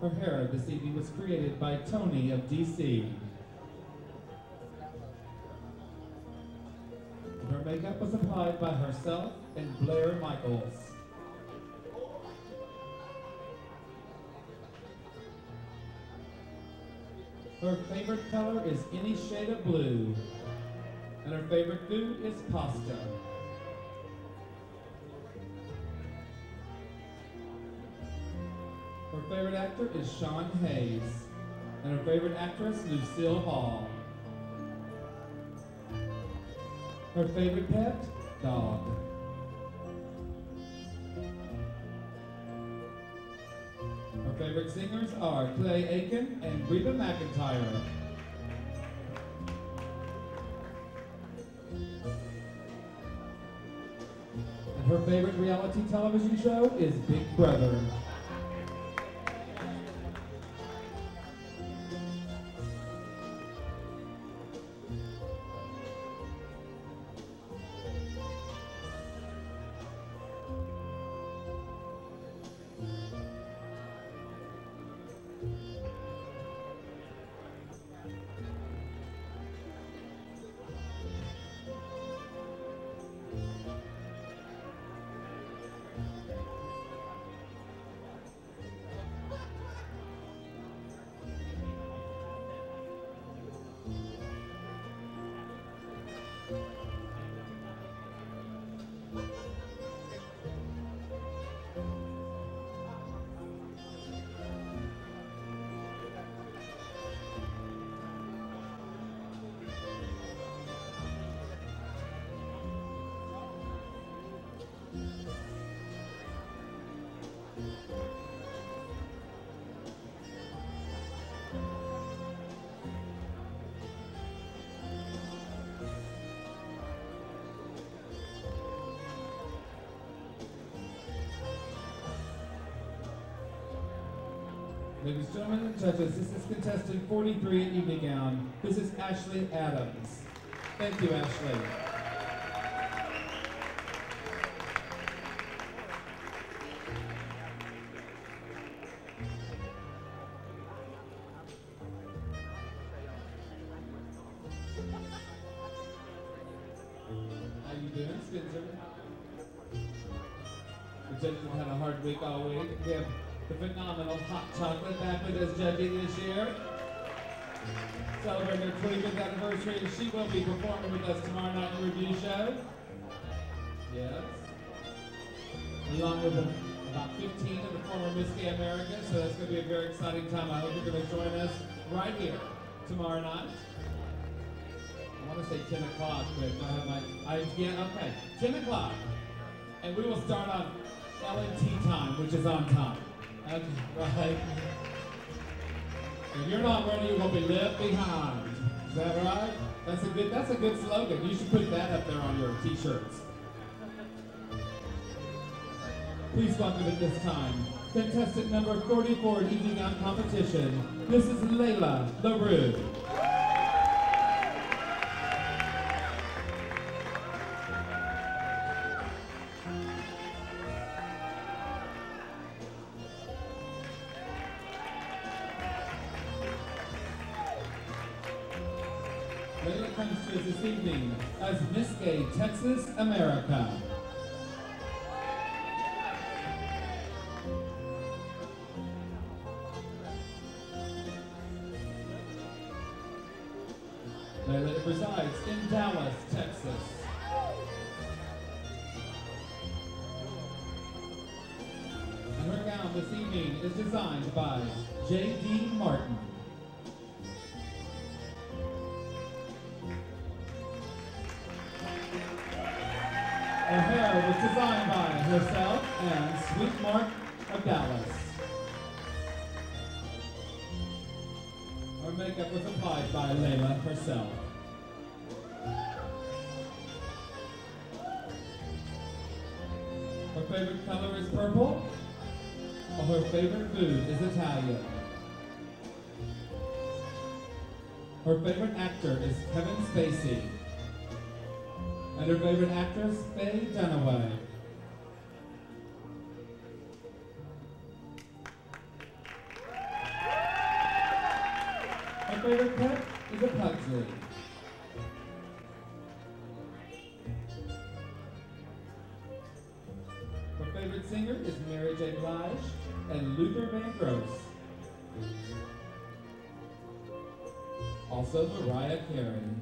Her hair this evening was created by Tony of DC. Her makeup was applied by herself and Blair Michaels. Her favorite color is any shade of blue. And her favorite food is pasta. Favorite actor is Sean Hayes. And her favorite actress, Lucille Ball. Her favorite pet, dog. Her favorite singers are Clay Aiken and Reba McEntire. And her favorite reality television show is Big Brother. Ladies and gentlemen and judges, this is contestant 43 in evening gown. This is Ashley Adams. Thank you, Ashley. 25th she will be performing with us tomorrow night in the review show. Yes. Along with about 15 of the former Miss Gay America, so that's going to be a very exciting time. I hope you're going to join us right here tomorrow night. I want to say 10 o'clock, but I have my, I, yeah, okay, 10 o'clock. And we will start on LNT time, which is on time. That's right. If you're not ready, you will be left behind. That right? That's a good, that's a good slogan. You should put that up there on your t-shirts. Please welcome at this time, contestant number 44 in evening out competition. This is Layla LaRue. To us this evening as Miss Gay Texas America. food is Italian. Her favorite actor is Kevin Spacey. And her favorite actress, Faye Dunaway. Her favorite pet is a pugsley. Also Mariah Carey.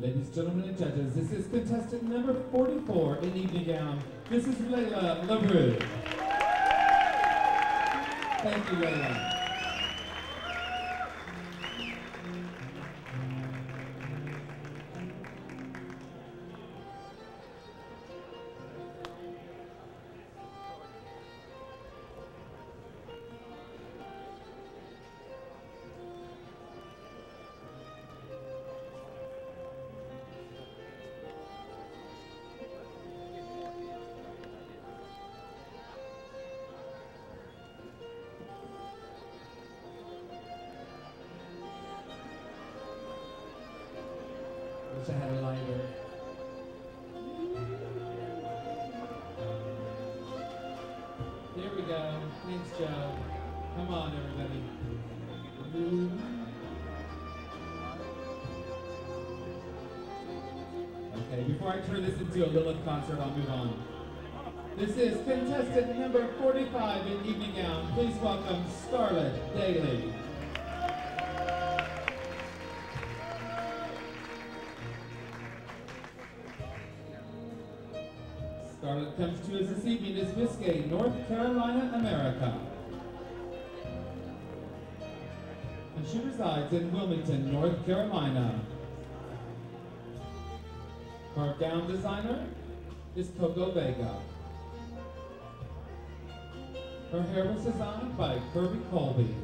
Ladies, gentlemen, and judges, this is contestant number 44 in evening gown. This is Layla LaRue. Thank you, Layla. Joe. Come on, everybody. Okay, before I turn this into a Lilith concert, I'll move on. This is contestant number 45 in evening gown. Please welcome Scarlett Daly. Scarlett comes to us this evening as Miss Gay, North Carolina, America. Resides in Wilmington, North Carolina. Her gown designer is Coco Vega. Her hair was designed by Kirby Colby.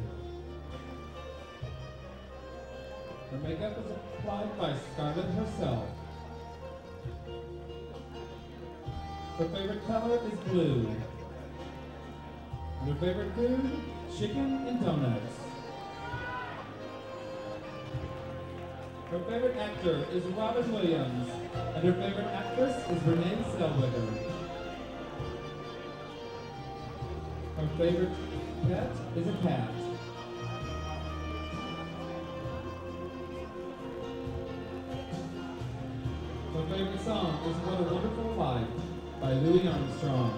Her makeup was applied by Scarlett herself. Her favorite color is blue. And her favorite food, chicken and donuts. Her favorite actor is Robin Williams, and her favorite actress is Renee Zellweger. Her favorite pet is a cat. Her favorite song is What a Wonderful Life by Louis Armstrong.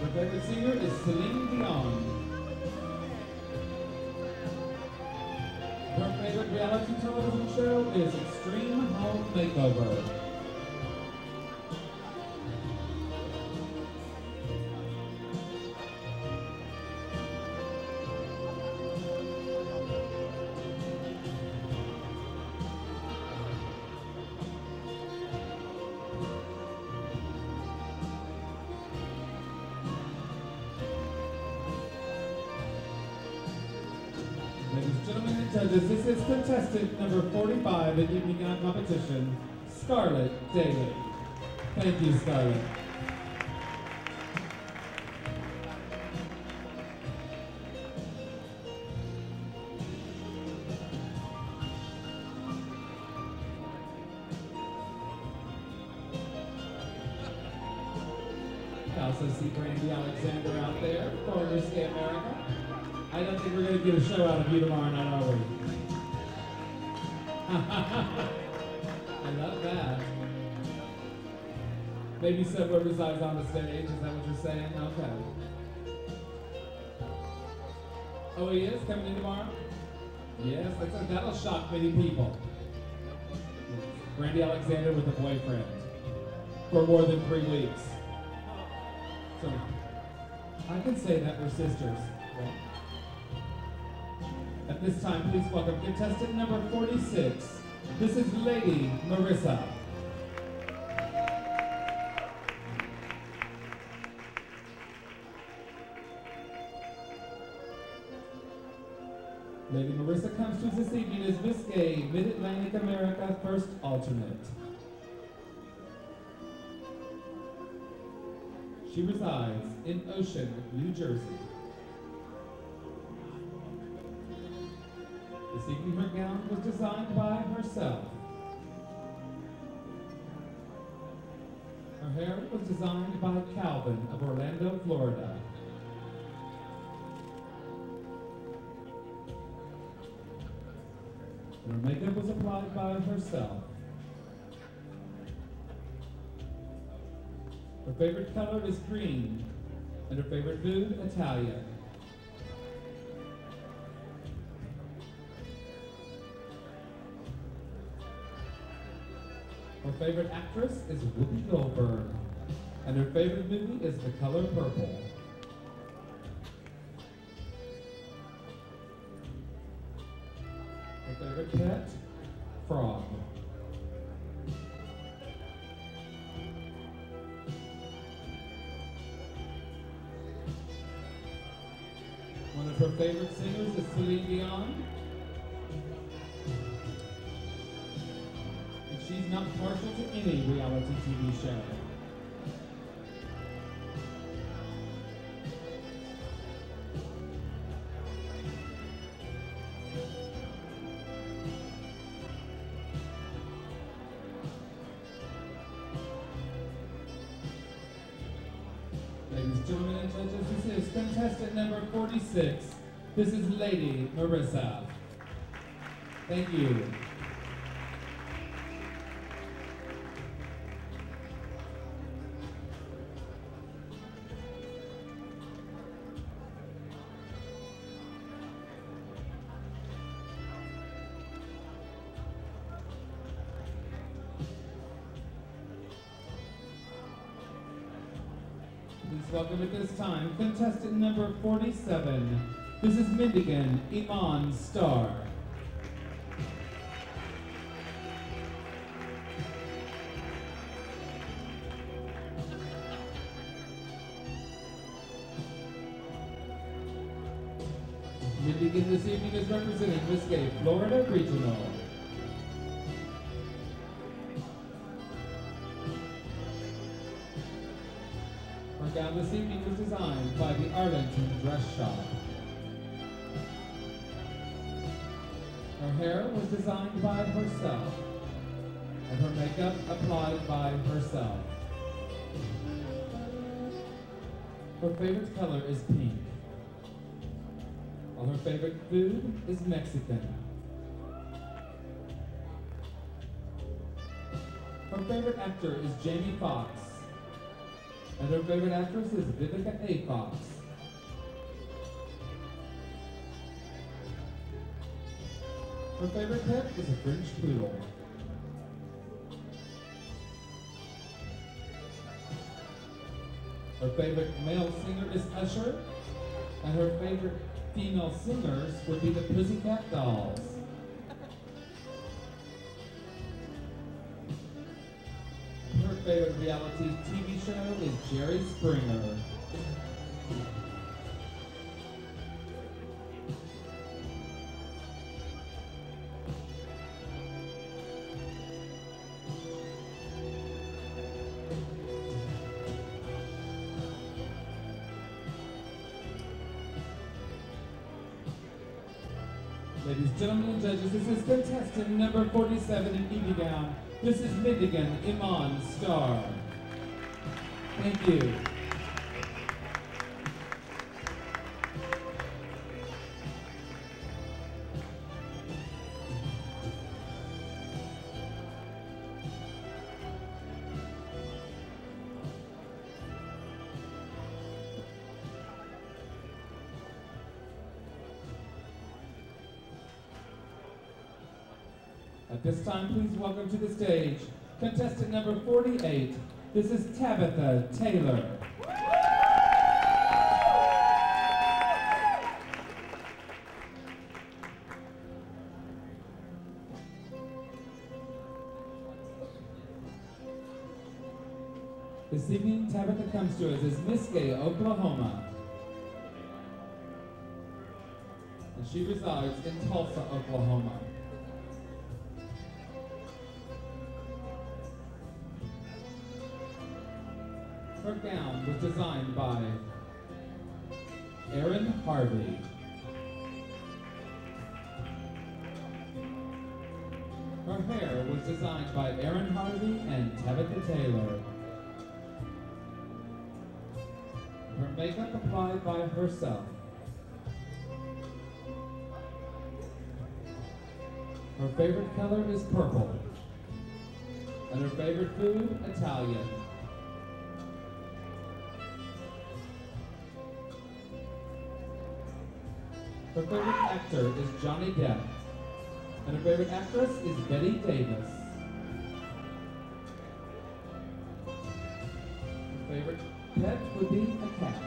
Her favorite singer is Celine Dion. Favorite reality television show is Extreme Home Makeover. Competition, Scarlett Daly. Thank you, Scarlett. Also see Brandy Alexander out there for Risky America. I don't think we're going to get a show out of you tomorrow night, are we? Love that. Maybe somewhere besides on the stage, is that what you're saying? Okay. Oh, he is coming in tomorrow? Yes, that's, that'll shock many people. Brandy Alexander with a boyfriend for more than three weeks. So, I can say that we're sisters. At this time, please welcome contestant number 46. This is Lady Marissa. Lady Marissa comes to us this evening as Miss Gay, Mid-Atlantic America First Alternate. She resides in Ocean, New Jersey. This evening her gown was designed by herself. Her hair was designed by Calvin of Orlando, Florida. Her makeup was applied by herself. Her favorite color is green, and her favorite food, Italian. Her favorite actress is Whoopi Goldberg, and her favorite movie is The Color Purple. Her favorite pet, frog. One of her favorite singers is Celine Dion. To any reality TV show. Ladies and gentlemen and judges, this is contestant number 46. This is Lady Marissa. Thank you. Welcome at this time contestant number 47. This is Mindigan Iman Star. Her favorite color is pink, while her favorite food is Mexican. Her favorite actor is Jamie Foxx, and her favorite actress is Vivica A. Fox. Her favorite pet is a French poodle. Her favorite male singer is Usher, and her favorite female singers would be the Pussycat Dolls. Her favorite reality TV show is Jerry Springer. Ladies, gentlemen, and judges, this is contestant number 47 in evening. This is Mindigan Iman Star. Thank you. time, please welcome to the stage contestant number 48. This is Tabitha Taylor. This evening, Tabitha comes to us as gay Oklahoma. And she resides in Tulsa, Oklahoma. Her gown was designed by Erin Harvey. Her hair was designed by Erin Harvey and Tabitha Taylor. Her makeup applied by herself. Her favorite color is purple. And her favorite food, Italian. Her favorite actor is Johnny Depp. And her favorite actress is Bette Davis. Her favorite pet would be a cat.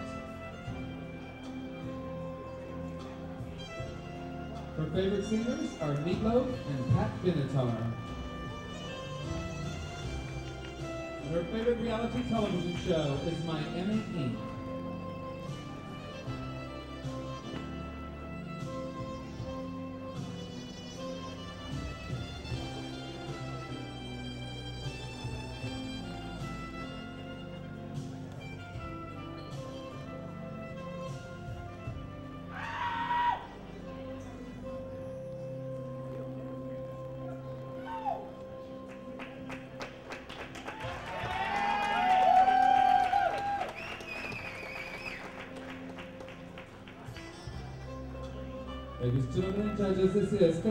Her favorite singers are Meatloaf and Pat Benatar. And her favorite reality television show is Miami Ink.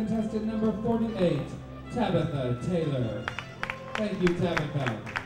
Contestant number 48, Tabitha Taylor. Thank you, Tabitha.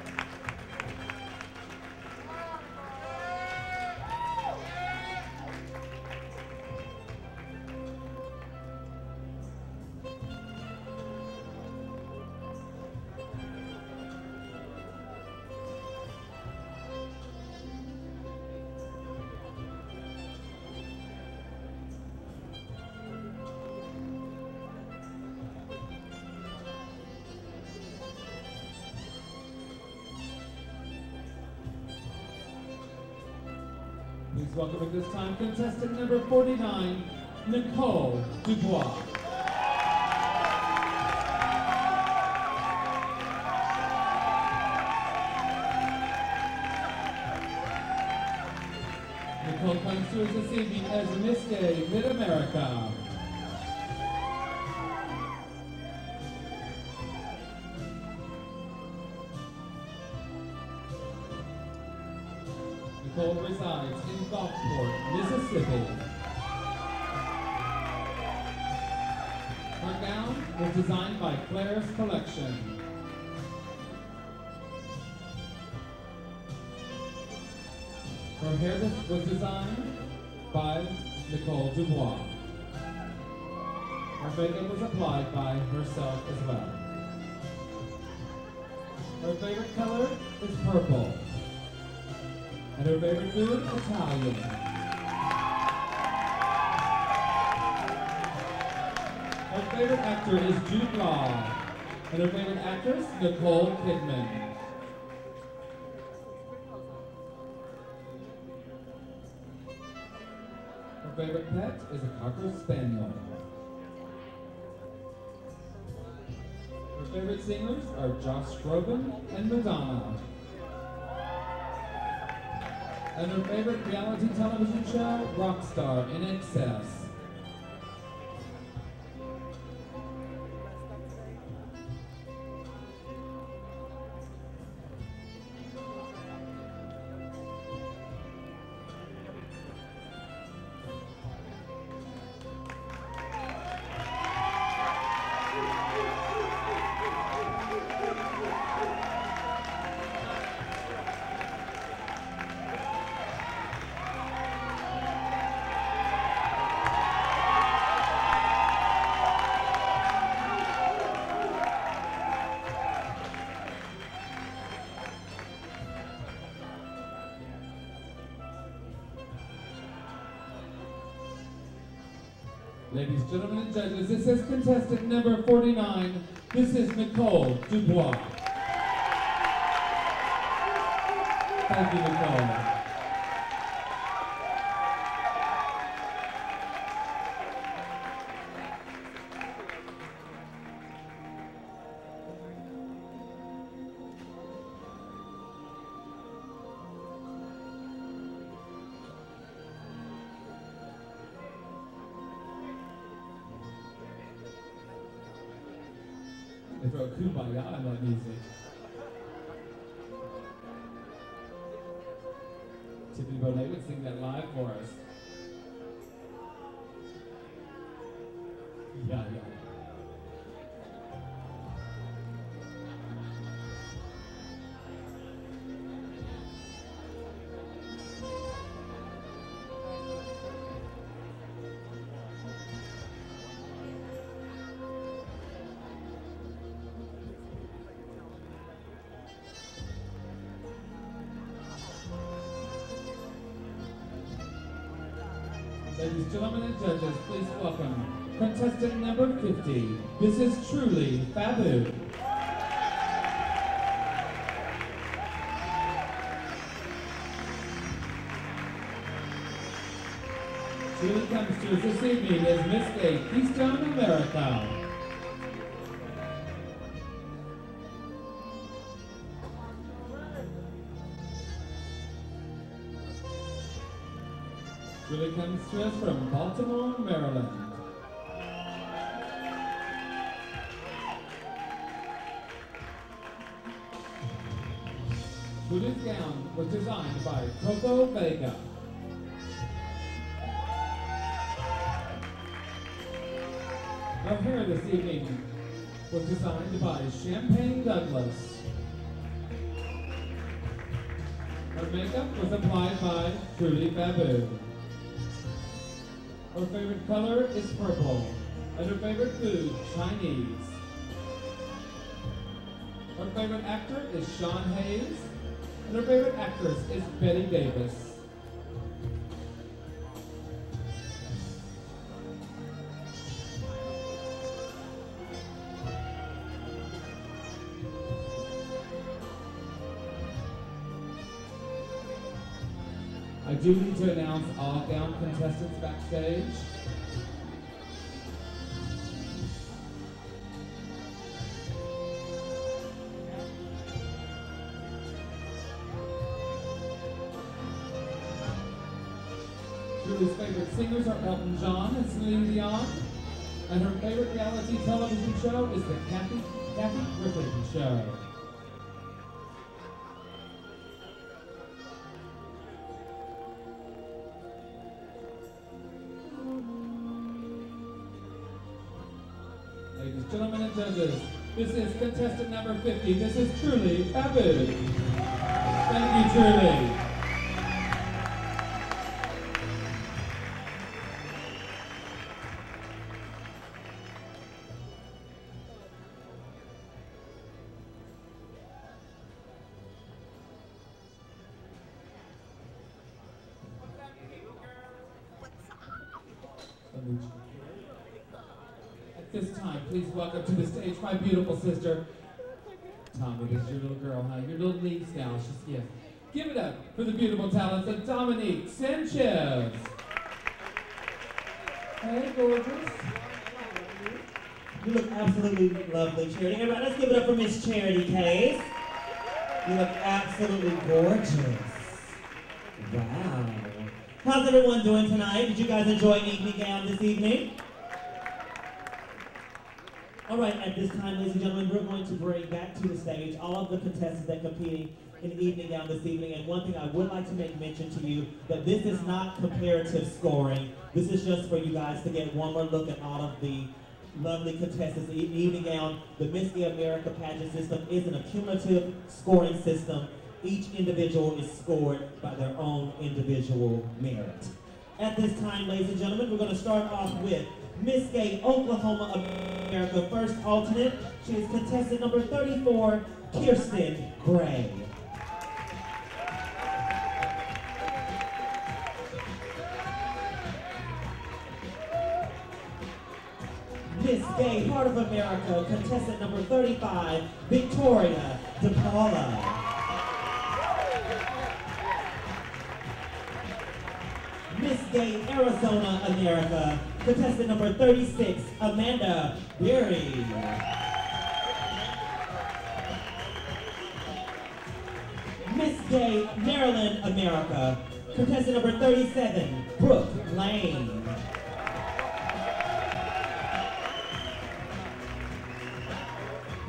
Contestant number 49, Nicole Dubois. Nicole resides in Gulfport, Mississippi. Her gown was designed by Claire's Collection. Her hair was designed by Nicole Dubois. Her makeup was applied by herself as well. Her favorite color is purple. And her favorite food, Italian. Her favorite actor is Jude Law. And her favorite actress, Nicole Kidman. Her favorite pet is a Cocker Spaniel. Her favorite singers are Josh Groban and Madonna. And her favorite reality television show, Rockstar INXS. Ladies, gentlemen, and judges, this is contestant number 49. This is Nicole Dubois. Thank you, Nicole. Ladies, gentlemen, and judges, please welcome contestant number 50. This is Truly Fabu. Julie comes to us this evening as Miss Gay, Keystone America. Julie comes to us from Baltimore, Maryland. Julie's gown was designed by Coco Vega. Her hair this evening was designed by Champagne Douglas. Her makeup was applied by Truly Fabu. Her favorite color is purple, and her favorite food, Chinese. Her favorite actor is Sean Hayes, and her favorite actress is Bette Davis. I do need to announce all gown contestants backstage. Julie's favorite singers are Elton John and Celine Dion. And her favorite reality television show is the Kathy, Kathy Griffin Show. Judges, this is contestant number 50. This is Truly Fabu. Thank you, truly. This time, please welcome to the stage my beautiful sister. Tommy, this is your little girl, huh? Your little niece now. She's, yeah. Give it up for the beautiful talents of Dominique Sanchez. Hey, gorgeous. You look absolutely lovely, Charity. Everybody, let's give it up for Miss Charity Case. You look absolutely gorgeous. Wow. How's everyone doing tonight? Did you guys enjoy evening gown this evening? All right, at this time, ladies and gentlemen, we're going to bring back to the stage all of the contestants that are competing in the evening gown this evening. And one thing I would like to make mention to you, that this is not comparative scoring. This is just for you guys to get one more look at all of the lovely contestants in evening gown. The Miss America pageant system is an accumulative scoring system. Each individual is scored by their own individual merit. At this time, ladies and gentlemen, we're going to start off with Miss Gay Oklahoma America first alternate. She is contestant number 34, Kirsten Gray. Miss Gay Heart of America, contestant number 35, Victoria DePaula. Gay Arizona America, contestant number 36, Amanda Beery. Miss Gay Maryland America, contestant number 37, Brooke Lane.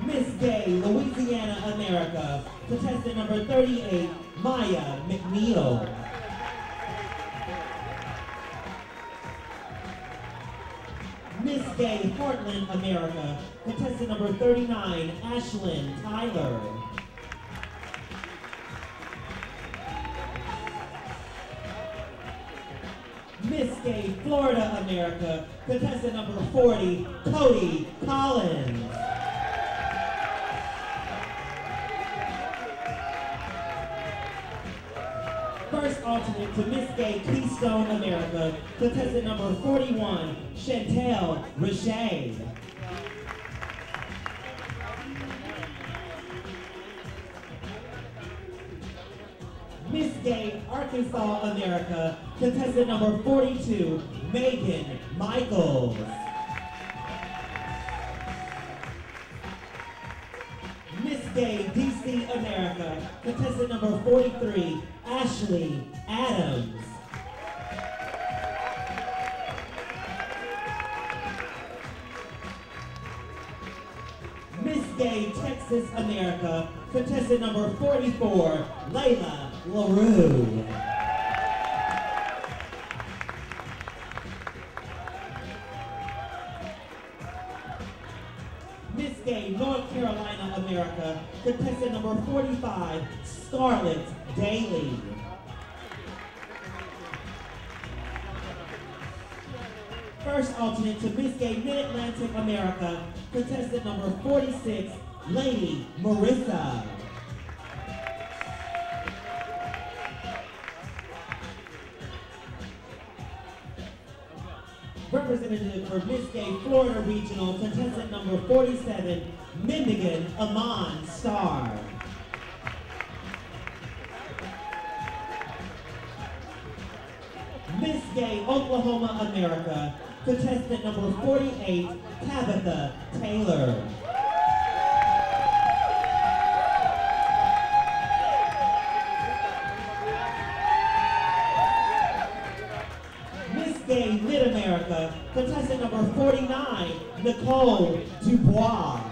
Miss Gay Louisiana America, contestant number 38, Maya McNeil. Miss Gay Heartland America, contestant number 39, Ashlyn Tyler. Miss Gay Florida America, contestant number 40, Cody Collins. Alternate to Miss Gay Keystone America, contestant number 41, Chantel Richey. Miss Gay Arkansas America, contestant number 42, Megan Michaels. Miss Gay DC America, contestant number 43, Ashley Adams. Miss Gay Texas America, contestant number 44, Layla LaRue. Miss Gay North Carolina America, contestant number 45, Scarlett Daly. America, contestant number 46, Lady Marissa. Representative for Miss Gay Florida Regional, contestant number 47, Mindigan Amon Starr. Miss Gay Oklahoma America, contestant number 48, Tabitha Taylor. Miss Gay Mid-America, contestant number 49, Nicole Dubois.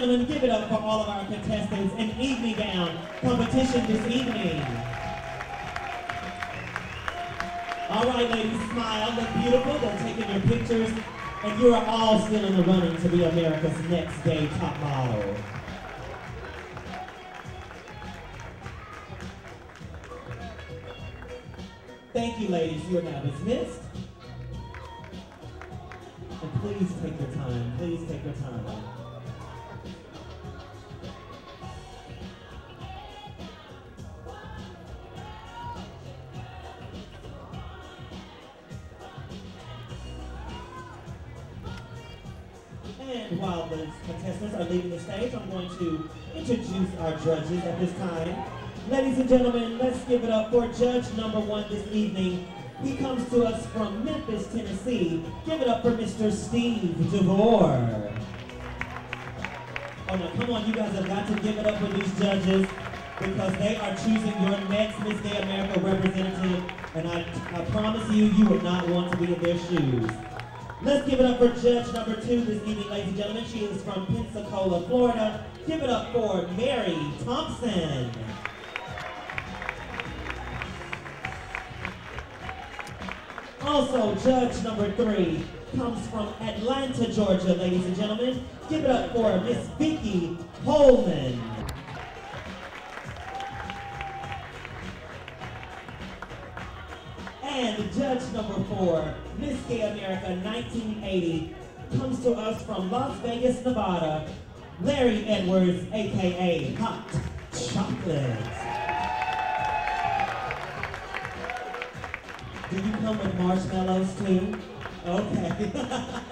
Gentlemen, give it up for all of our contestants in evening gown competition this evening. All right, ladies, smile, look beautiful. They're taking your pictures, and you are all still in the running to be America's next Day top model. Thank you, ladies. You are now dismissed. And please take your time. Please take your time. And while the contestants are leaving the stage, I'm going to introduce our judges at this time. Ladies and gentlemen, let's give it up for judge number one this evening. He comes to us from Memphis, Tennessee. Give it up for Mr. Steve DeVore. Oh no, come on, you guys have got to give it up for these judges because they are choosing your next Miss Gay America representative, and I, I promise you, you would not want to be in their shoes. Let's give it up for judge number two this evening, ladies and gentlemen. She is from Pensacola, Florida. Give it up for Mary Thompson. Also, judge number three comes from Atlanta, Georgia, ladies and gentlemen. Give it up for Miss Vicky Holman. And judge number four, Miss Gay America 1980, comes to us from Las Vegas, Nevada. Larry Edwards, aka Hot Chocolate. Do you come with marshmallows too? Okay.